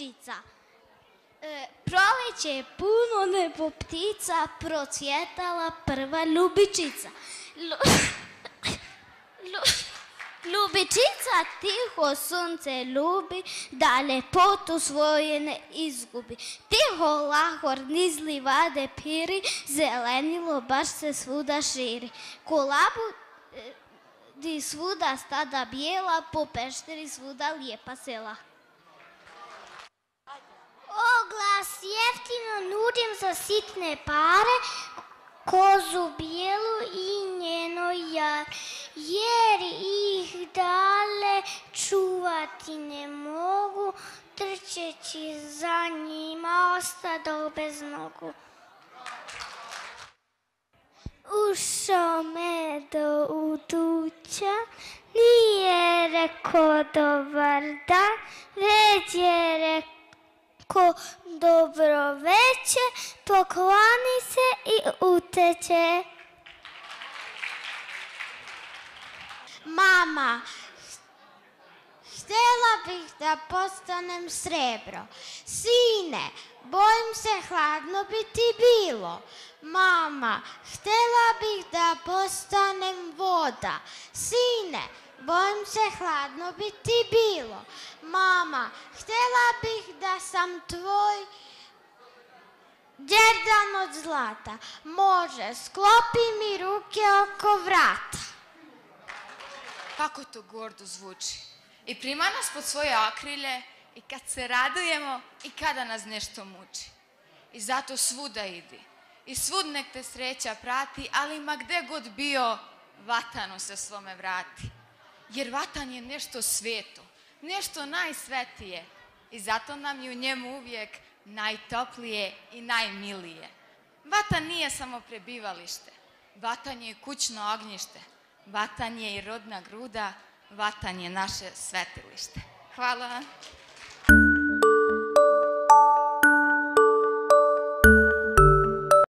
ljubičica. E, proleće je puno nebo ptica, procvjetala prva ljubičica. Ljubičica tiho sunce ljubi, da ljepotu svoje ne izgubi. Tiho lahor niz livade piri, zelenilo baš se svuda širi. Kolabu e, di svuda stada bijela, po pešteri svuda lijepa sela. Za sitne pare, kozu bijelu i njeno jar, jer ih dale čuvati ne mogu, trčeći za njima ostado bez nogu. Ušao me do uduća, nije rekao dobar dan, već je rekao dobro veće, pokloni se i uteče. Mama, htjela bih da postanem srebro. Sine, bojim se hladno bi ti bilo. Mama, htjela bih da postanem voda. Sine, bojim se hladno bi ti bilo. Mama, htjela bih da sam tvoj Đerdan od zlata. Može, sklopi mi ruke oko vrata. Kako to gordo zvuči. I prima nas pod svoje akrilje i kad se radujemo i kada nas nešto muči. I zato svuda idi. I svud nek te sreća prati, ali ma gde god bio, vatanu se svome vrati. Jer vatan je nešto sveto, nešto najsvetije. I zato nam je u njemu uvijek najtoplije i najmilije. Vatan nije samo prebivalište. Vatan je i kućno ognjište. Vatan je i rodna gruda. Vatan je naše svetilište. Hvala vam.